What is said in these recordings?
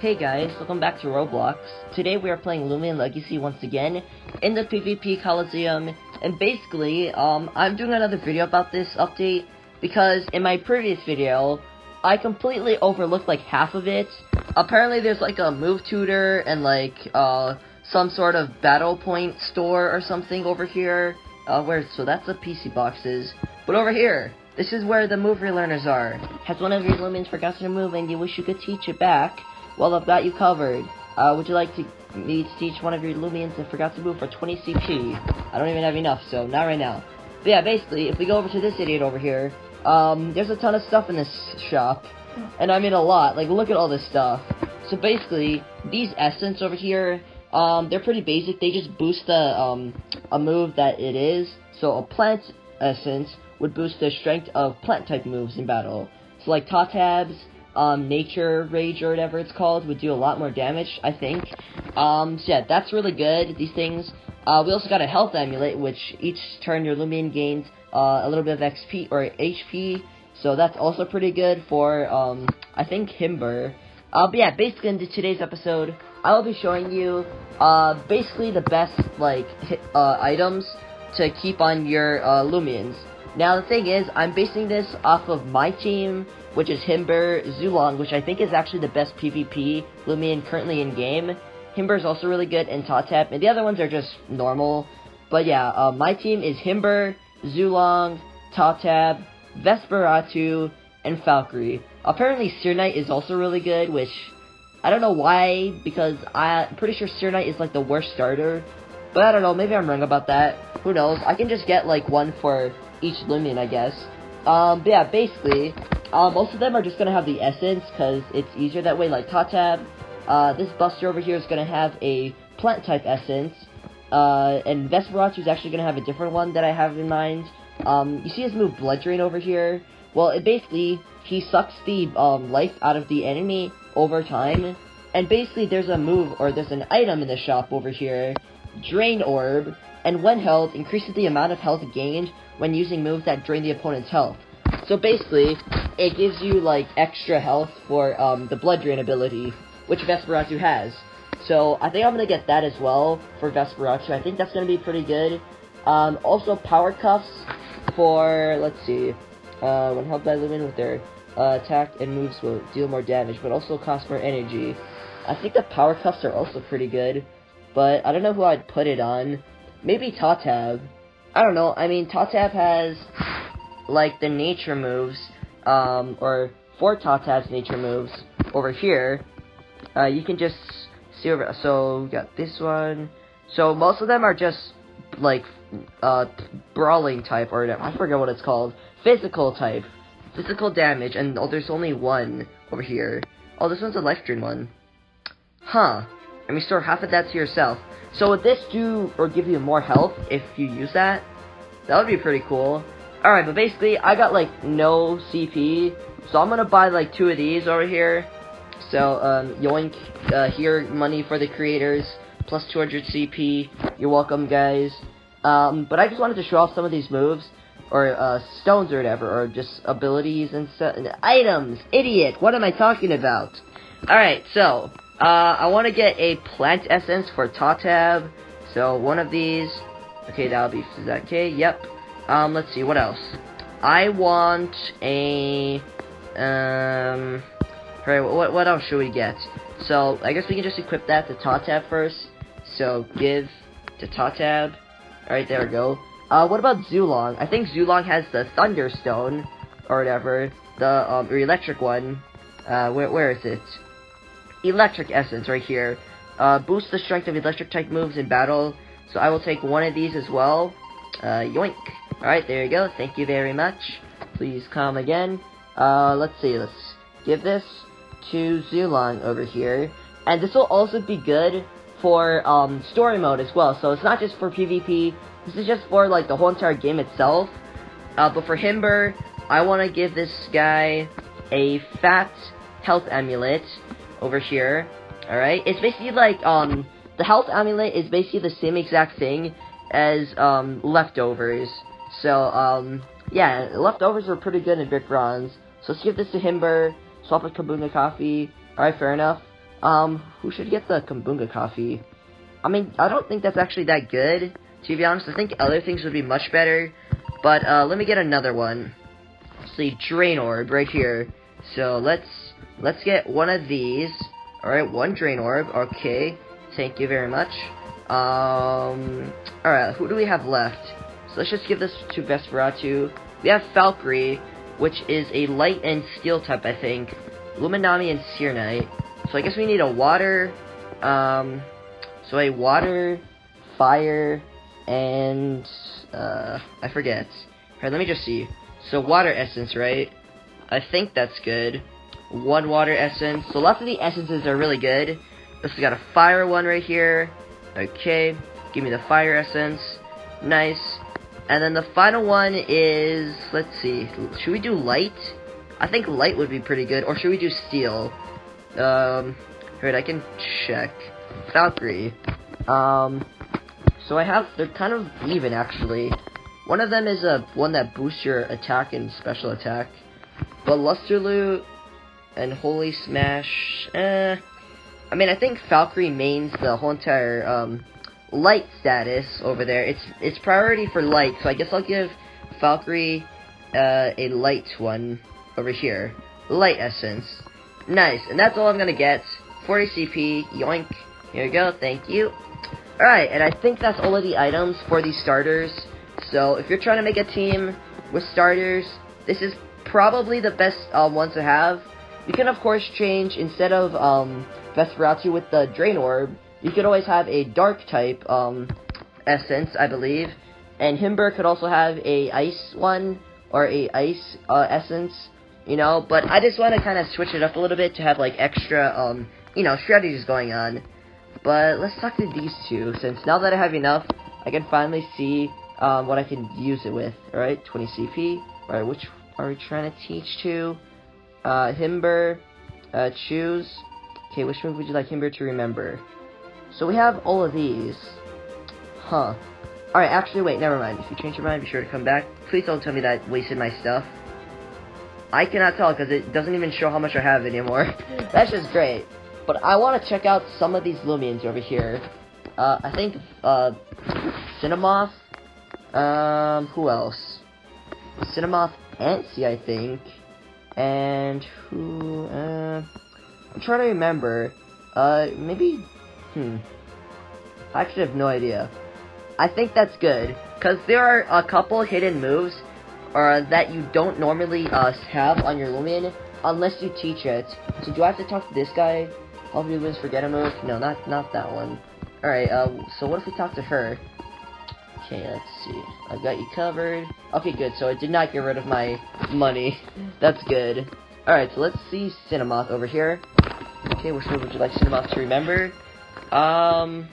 Hey guys, welcome back to Roblox. Today we are playing Loomian Legacy once again in the PvP Coliseum, and basically, um, I'm doing another video about this update because in my previous video, I completely overlooked like half of it. Apparently there's like a move tutor and like, uh, some sort of battle point store or something over here. Uh, where, so that's the PC boxes. But over here, this is where the move relearners are. Has one of your Loomians forgotten a move and you wish you could teach it back? Well, I've got you covered. Uh, would you like to me to teach one of your Loomians and forgot to move for 20 CP? I don't even have enough, so not right now. But yeah, basically, if we go over to this idiot over here, um, there's a ton of stuff in this shop. And I mean a lot. Like, look at all this stuff. So basically, these essence over here, um, they're pretty basic. They just boost the, um, a move that it is. So a plant essence would boost the strength of plant type moves in battle. So like Totabs, um, Nature Rage or whatever it's called would do a lot more damage, I think. Um, so yeah, that's really good, these things. Uh, we also got a Health Amulet, which each turn your Loomian gains uh, a little bit of XP or HP, so that's also pretty good for, um, I think, Himber. Uh, but yeah, basically in today's episode, I will be showing you, uh, basically the best, like, hit, uh, items to keep on your, uh, Loomians. Now, the thing is, I'm basing this off of my team, which is Himber Zulong, which I think is actually the best PvP Loomian currently in game. Himber is also really good in Totep, and the other ones are just normal. But yeah, uh, my team is Himber, Zulong, Totab, Vesperatu, and Valkyrie. Apparently, Seer Knight is also really good, which I don't know why, because I'm pretty sure Seer Knight is like the worst starter. But I don't know, maybe I'm wrong about that. Who knows? I can just get like one for each Loomian, I guess. Um, but yeah, basically, uh, most of them are just gonna have the essence, because it's easier that way, like Totab. Uh, this Buster over here is gonna have a plant type essence. Uh, and Vesperatu is actually gonna have a different one that I have in mind. Um, you see his move Blood Drain over here? Well, it basically, he sucks the, um, life out of the enemy over time. And basically, there's a move, or there's an item in the shop over here, Drain Orb, and when held, increases the amount of health gained when using moves that drain the opponent's health. So basically, it gives you, like, extra health for, um, the Blood Drain ability, which Vesperatu has. So, I think I'm gonna get that as well for Vesperatu. I think that's gonna be pretty good. Um, also, Power Cuffs for, let's see, uh, when held by Loomian with their uh, attack and moves will deal more damage, but also cost more energy. I think the Power Cuffs are also pretty good, but I don't know who I'd put it on. Maybe Totab. I don't know, I mean, Totab has, like, the nature moves, um, or for Totab's nature moves over here. Uh, you can just see over, so, we got this one. So, most of them are just, like, uh, brawling type, or I forget what it's called. Physical type. Physical damage, and oh, there's only one over here. Oh, this one's a drain one. Huh. And restore half of that to yourself. So would this do, or give you more health if you use that? That would be pretty cool. Alright, but basically, I got, like, no CP. So I'm gonna buy, like, two of these over here. So, um, yoink, uh, here, money for the creators, plus 200 CP. You're welcome, guys. Um, but I just wanted to show off some of these moves, or, uh, stones or whatever, or just abilities and stuff. Items! Idiot! What am I talking about? Alright, so, uh, I want to get a plant essence for Totab. So, one of these. Okay, that'll be, that okay? Yep. Um, let's see, what else? I want a, um, alright, what, what else should we get? So, I guess we can just equip that to Totab first. So, give to Totab. Alright, there we go. Uh, what about Zulong? I think Zulong has the Thunderstone, or whatever, the, um, or electric one. Uh, where, where is it? Electric Essence right here. Uh, boost the strength of electric type moves in battle. So I will take one of these as well. Uh, yoink. Alright, there you go. Thank you very much. Please come again. Uh, let's see. Let's give this to Zulong over here. And this will also be good for, um, story mode as well. So it's not just for PvP. This is just for, like, the whole entire game itself. Uh, but for Himber, I want to give this guy a fat health amulet over here. Alright? It's basically like, um, the health amulet is basically the same exact thing as, um, leftovers. So, um, yeah, leftovers are pretty good in Big Bronze. So let's give this to Himber, swap with Kabunga Coffee. Alright, fair enough. Um, who should get the Kabunga coffee? I mean, I don't think that's actually that good, to be honest. I think other things would be much better. But, uh, let me get another one. Let's see, Drain Orb right here. So, let's, let's get one of these. Alright, one Drain Orb. Okay, thank you very much. Um, alright, who do we have left? So let's just give this to Vesperatu. We have Valkyrie, which is a light and steel type, I think. Luminami and Sear So I guess we need a water, um, so a water, fire, and, uh, I forget. Alright, let me just see. So water essence, right? I think that's good. One water essence. So lots of the essences are really good. This has got a fire one right here. Okay. Give me the fire essence. Nice. And then the final one is, let's see, should we do light? I think light would be pretty good, or should we do steel? Um, right, I can check. Valkyrie. Um, so I have, they're kind of even actually. One of them is a one that boosts your attack and special attack. But Luster Loot and Holy Smash, eh. I mean, I think Valkyrie mains the whole entire, um, light status over there. It's it's priority for light, so I guess I'll give Valkyrie uh, a light one over here. Light essence. Nice, and that's all I'm gonna get. 40 CP, yoink. Here we go, thank you. Alright, and I think that's all of the items for these starters. So, if you're trying to make a team with starters, this is probably the best uh, one to have. You can, of course, change, instead of um, Vesperatu with the Drain Orb, you could always have a dark type um, essence, I believe. And Himber could also have a ice one or a ice uh, essence, you know. But I just want to kind of switch it up a little bit to have like extra, um, you know, strategies going on. But let's talk to these two, since now that I have enough, I can finally see um, what I can use it with. Alright, 20 CP. Alright, which are we trying to teach to? Uh, Himber, uh, choose. Okay, which move would you like Himber to remember? So we have all of these. Huh. Alright, actually, wait, never mind. If you change your mind, be sure to come back. Please don't tell me that wasted my stuff. I cannot tell, because it doesn't even show how much I have anymore. That's just great. But I want to check out some of these Loomians over here. Uh, I think, uh, Cinnamoth. Um, who else? Cinnamoth Antsy, I think. And who, uh, I'm trying to remember. Uh, maybe Hmm. I actually have no idea. I think that's good, because there are a couple hidden moves uh, that you don't normally uh, have on your Loomian unless you teach it. So do I have to talk to this guy? All Loomians forget a move? No, not not that one. Alright, uh, so what if we talk to her? Okay, let's see. I've got you covered. Okay, good. So I did not get rid of my money. That's good. Alright, so let's see Cinnamoth over here. Okay, which move would you like Cinnamoth to remember? Um,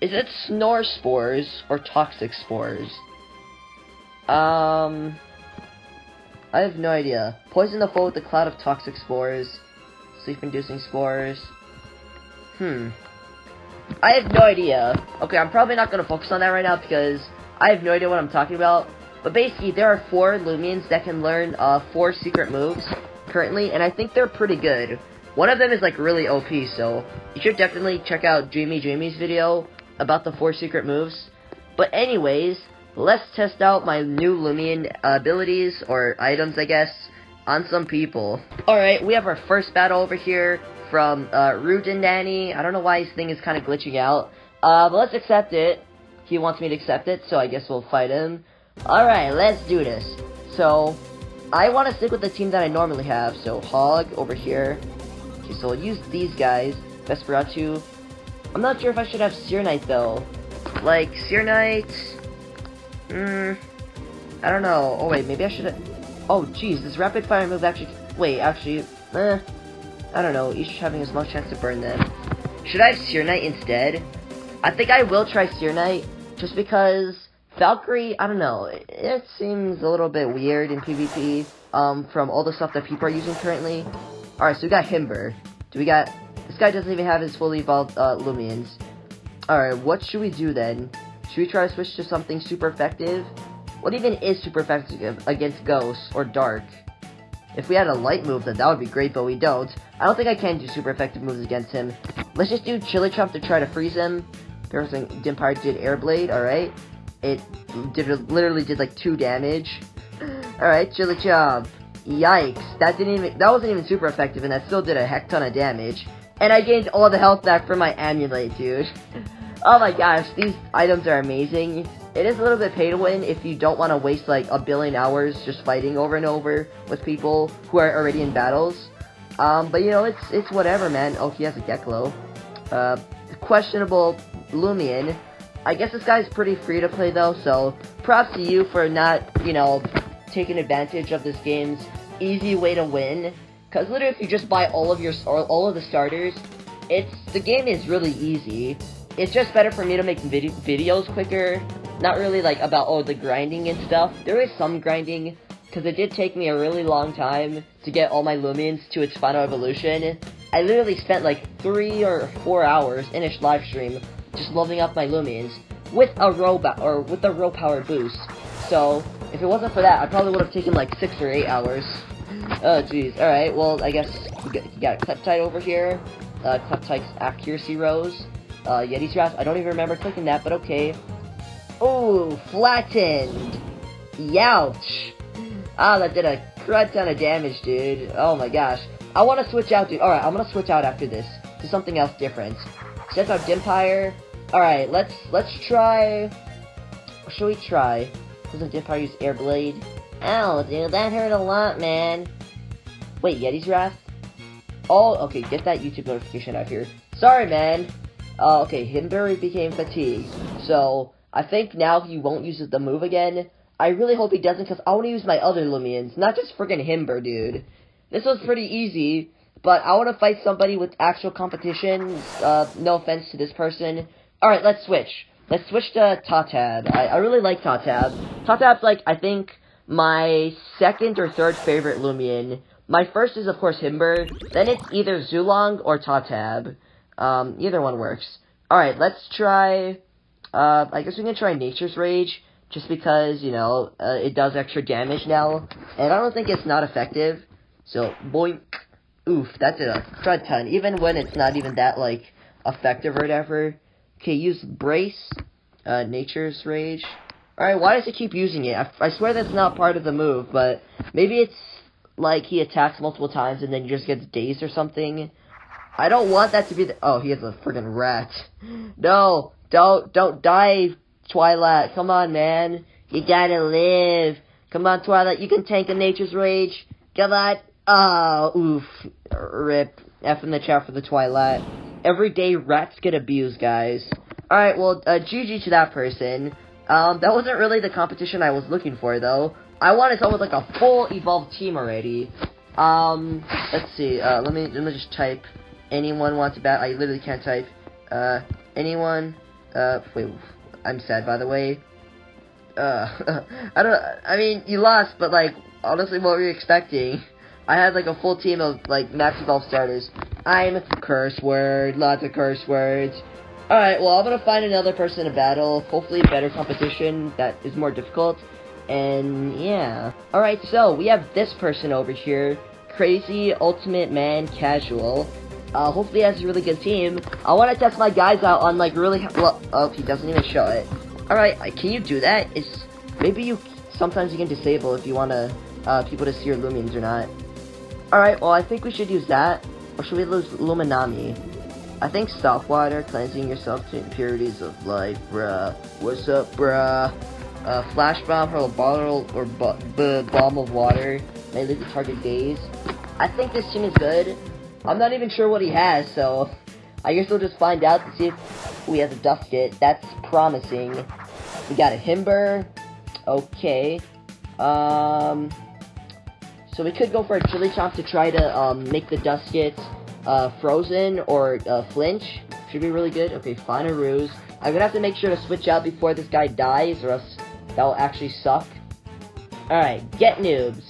is it snore spores or toxic spores? Um, I have no idea. Poison the foe with a cloud of toxic spores. Sleep-inducing spores. Hmm. I have no idea. Okay, I'm probably not going to focus on that right now because I have no idea what I'm talking about. But basically, there are four Loomians that can learn uh, four secret moves currently, and I think they're pretty good. One of them is like really OP, so you should definitely check out Dreamy Dreamy's video about the four secret moves. But anyways, let's test out my new Loomian abilities, or items I guess, on some people. Alright, we have our first battle over here from uh, and Danny. I don't know why his thing is kind of glitching out. Uh, but let's accept it. He wants me to accept it, so I guess we'll fight him. Alright, let's do this. So, I want to stick with the team that I normally have. So, Hog over here. Okay, so I'll use these guys. Vesperatu. I'm not sure if I should have Sear Knight, though. Like, Sear Knight... Hmm... I don't know. Oh, wait, maybe I should have... Oh, jeez, this rapid fire move actually... Wait, actually... Eh... I don't know, each having as much chance to burn them. Should I have Sear Knight instead? I think I will try Sear Knight, just because Valkyrie, I don't know, it seems a little bit weird in PvP, um, from all the stuff that people are using currently. Alright, so we got Himber. Do we got... This guy doesn't even have his fully evolved uh, Loomians. Alright, what should we do then? Should we try to switch to something super effective? What even is super effective against Ghosts or Dark? If we had a light move, then that would be great, but we don't. I don't think I can do super effective moves against him. Let's just do Chili Chomp to try to freeze him. Person Dimpire did Air Blade, alright. It did literally did like two damage. Alright, Chili Chomp. Yikes. That didn't even that wasn't even super effective and that still did a heck ton of damage. And I gained all the health back from my amulet, dude. oh my gosh, these items are amazing. It is a little bit pay to win if you don't want to waste like a billion hours just fighting over and over with people who are already in battles. Um, but you know, it's it's whatever, man. Oh, he has a Geklo. Uh, questionable Loomian. I guess this guy's pretty free to play though, so props to you for not, you know, taking advantage of this game's easy way to win. Cause literally, if you just buy all of your all of the starters, it's the game is really easy. It's just better for me to make vid videos quicker. Not really like about oh the grinding and stuff. There is some grinding, because it did take me a really long time to get all my Loomians to its final evolution. I literally spent like three or four hours in a live stream just leveling up my Loomians with a robot or with a row power boost. So if it wasn't for that, I probably would have taken like six or eight hours. Oh jeez. All right. Well, I guess you got, a Kleptide over here. Uh, Kleptide's accuracy rose. Uh, Yeti's Wrath. I don't even remember clicking that, but okay. Oh, flattened. Youch. Ah, that did a crud ton of damage, dude. Oh my gosh. I want to switch out, dude. Alright, I'm gonna switch out after this to something else different. Check out Dimpire. Alright, let's let's try... What should we try? Doesn't Dimpire use Air Blade? Ow, dude, that hurt a lot, man. Wait, Yeti's Wrath? Oh, okay, get that YouTube notification out here. Sorry, man. Uh, okay, Himber became fatigued. So, I think now he won't use the move again. I really hope he doesn't, because I want to use my other Loomians, not just friggin' Himber, dude. This was pretty easy, but I want to fight somebody with actual competition. Uh, no offense to this person. Alright, let's switch. Let's switch to Tatab. I, I really like Tatab. Tatab's like, I think, my second or third favorite Loomian. My first is, of course, Himber. Then it's either Zulong or Tatab. Um, either one works. Alright, let's try... Uh, I guess we can try Nature's Rage, just because, you know, uh, it does extra damage now. And I don't think it's not effective. So, boink. Oof, that did a crud ton. Even when it's not even that, like, effective or whatever. Okay, use Brace. Uh, Nature's Rage. Alright, why does he keep using it? I, I swear that's not part of the move, but maybe it's like he attacks multiple times and then he just gets dazed or something. I don't want that to be the- Oh, he has a friggin' rat. No, don't, don't die, Twilight. Come on, man. You gotta live. Come on, Twilight. You can tank a Nature's Rage. Come on. Oh, oof. Rip. F in the chat for the Twilight. Every day, rats get abused, guys. Alright, well, uh, GG to that person. Um, that wasn't really the competition I was looking for, though. I wanted someone with like a full evolved team already. Um, let's see. Uh, let me let me just type. Anyone wants to bat? I literally can't type. Uh, anyone? Uh, wait. I'm sad, by the way. Uh, I don't. I mean, you lost, but like, honestly, what were you expecting? I had like a full team of like max evolve starters. I'm curse word, lots of curse words. Alright, well, I'm gonna find another person to battle. Hopefully, better competition that is more difficult. And yeah. Alright, so we have this person over here. Crazy Ultimate Man Casual. Uh, hopefully he has a really good team. I want to test my guys out on like really. Well, oh, he doesn't even show it. All right, can you do that? Is maybe you sometimes you can disable if you want to uh, people to see your Loomians or not. All right, well I think we should use that, or should we use Luminami? I think soft water, cleansing yourself to impurities of life, bruh. What's up, bruh? Uh, flash bomb, or bottle or bomb of water may leave the target dazed. I think this team is good. I'm not even sure what he has, so I guess we'll just find out to see if we have a Duskit. That's promising. We got a Himber. Okay. Um, so we could go for a Chili Chomp to try to um, make the Duskit uh, frozen or uh, flinch. Should be really good. Okay, find a ruse. I'm gonna have to make sure to switch out before this guy dies, or else that will actually suck. Alright, get noobs.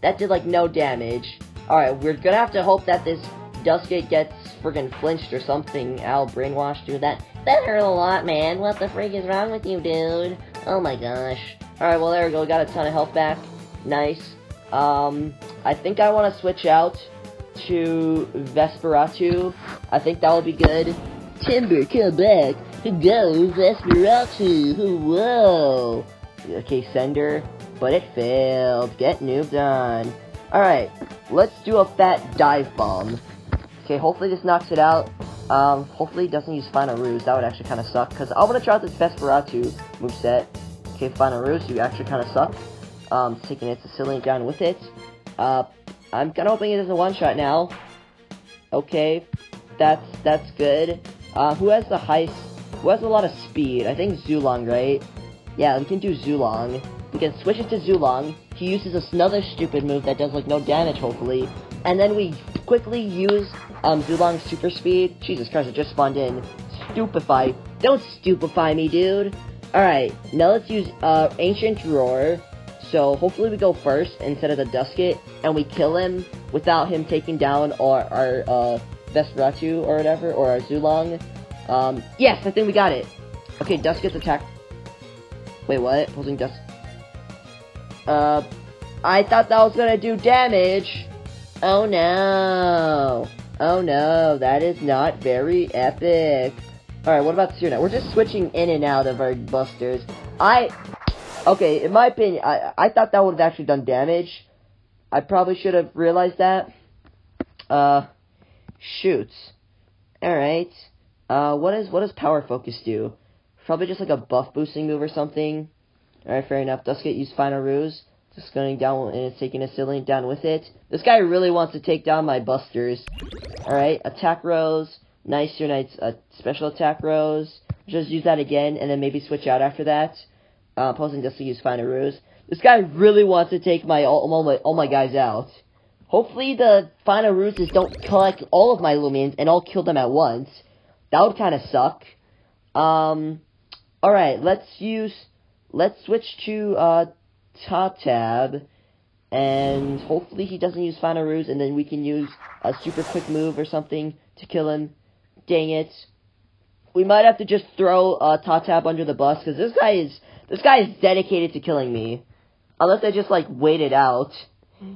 That did like no damage. Alright, we're gonna have to hope that this Duskit gets friggin' flinched or something. Al brainwashed, dude. That, that hurt a lot, man. What the frig is wrong with you, dude? Oh my gosh. Alright, well there we go. We got a ton of health back. Nice. Um, I think I want to switch out to Vesperatu. I think that will be good. Himber, come back. Go, Vesperatu. Whoa. Okay, Sender. But it failed. Get noobed on. Alright, let's do a fat dive bomb. Okay, hopefully this knocks it out. Um, hopefully it doesn't use Final Ruse. That would actually kind of suck, because I want to try out this Vesperatu moveset. Okay, Final Ruse, you actually kind of suck. Um, taking its Sicilian down with it. Uh, I'm kind of hoping it is a one-shot now. Okay, that's, that's good. Uh, who has the highest, who has a lot of speed? I think Zulong, right? Yeah, we can do Zulong. We can switch it to Zulong. He uses another stupid move that does, like, no damage, hopefully. And then we quickly use, um, Zulong's super speed. Jesus Christ, it just spawned in. Stupefy. Don't stupefy me, dude. Alright, now let's use, uh, Ancient Roar. So hopefully we go first instead of the Duskit, and we kill him without him taking down our, our uh, Vesperatu or whatever, or our Zulong. Um, yes, I think we got it. Okay, Duskit's attack. Wait, what? Holding Dusk. Uh, I thought that was gonna do damage. Oh no. Oh no, that is not very epic. Alright, what about Sirna? We're just switching in and out of our busters. I Okay, in my opinion, I, I thought that would have actually done damage. I probably should have realized that. Uh, shoots. Alright. Uh, what is, what does Power Focus do? Probably just like a buff boosting move or something. Alright, fair enough. Duskit use Final Ruse. Just going down and it's taking a ceiling down with it. This guy really wants to take down my busters. Alright, attack rose. Nice, your knight's uh, special attack rose. Just use that again and then maybe switch out after that uh, opposing to use Final Ruse. This guy really wants to take my all, all, my all my guys out. Hopefully the Final Ruses don't collect all of my Loomians and all kill them at once. That would kind of suck. Um, alright, let's use, let's switch to, uh, Totab. And hopefully he doesn't use Final Ruse and then we can use a super quick move or something to kill him. Dang it. We might have to just throw, uh, Totab under the bus because this guy is this guy is dedicated to killing me. Unless I just, like, wait it out.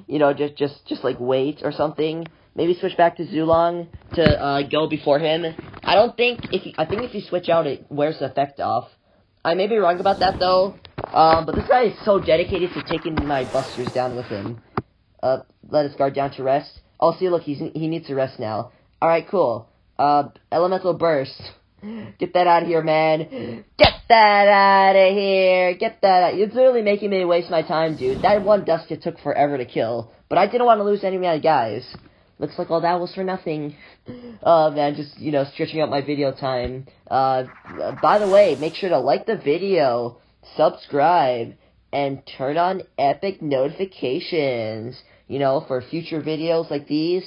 You know, just, just, just, like, wait or something. Maybe switch back to Zulong to, uh, go before him. I don't think, if you, I think if you switch out, it wears the effect off. I may be wrong about that, though. Um, but this guy is so dedicated to taking my busters down with him. Uh, let his guard down to rest. Oh, see, look, he's, he needs to rest now. Alright, cool. Uh, Elemental Burst. Get that out of here, man. Get that out of here. Get that out. You're literally making me waste my time, dude. That one Duskit took forever to kill. But I didn't want to lose any of my guys. Looks like all that was for nothing. Oh, man, just, you know, stretching out my video time. Uh, by the way, make sure to like the video, subscribe, and turn on epic notifications. You know, for future videos like these.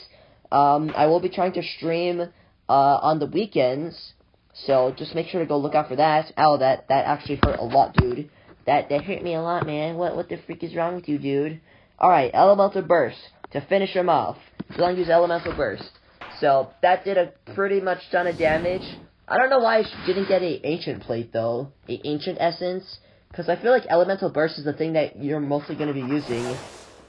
Um, I will be trying to stream, uh, on the weekends. So just make sure to go look out for that. Ow, that that actually hurt a lot, dude. That that hurt me a lot, man. What what the freak is wrong with you, dude? Alright, Elemental Burst to finish him off. Zulong use Elemental Burst. So that did a pretty much ton of damage. I don't know why I didn't get a Ancient Plate though, a Ancient Essence, because I feel like Elemental Burst is the thing that you're mostly going to be using.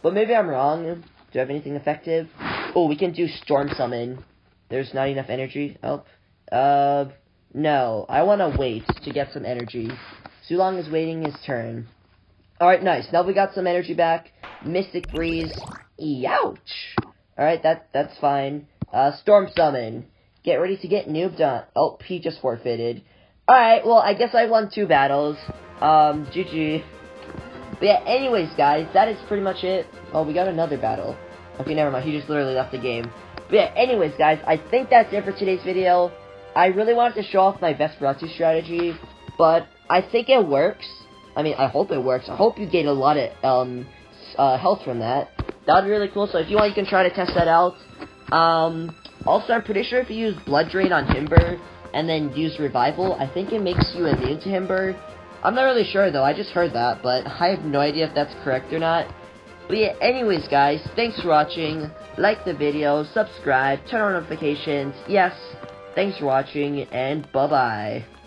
But maybe I'm wrong. Do you have anything effective? Oh, we can do Storm Summon. There's not enough energy. Oh, uh, no, I want to wait to get some energy. Zulong is waiting his turn. Alright, nice. Now we got some energy back. Mystic Breeze. Ouch! Alright, that that's fine. Uh, Storm Summon. Get ready to get noobed on. Oh, P just forfeited. Alright, well, I guess I won two battles. Um, GG. But yeah, anyways, guys, that is pretty much it. Oh, we got another battle. Okay, never mind. He just literally left the game. But yeah, anyways, guys, I think that's it for today's video. I really wanted to show off my Vesperatu strategy, but I think it works. I mean, I hope it works. I hope you get a lot of um, uh, health from that. That would be really cool, so if you want, you can try to test that out. Um, also, I'm pretty sure if you use Blood Drain on Himber, and then use Revival, I think it makes you immune to Himber. I'm not really sure, though. I just heard that, but I have no idea if that's correct or not. But yeah, anyways, guys, thanks for watching. Like the video, subscribe, turn on notifications. Yes, Thanks for watching, and bye-bye.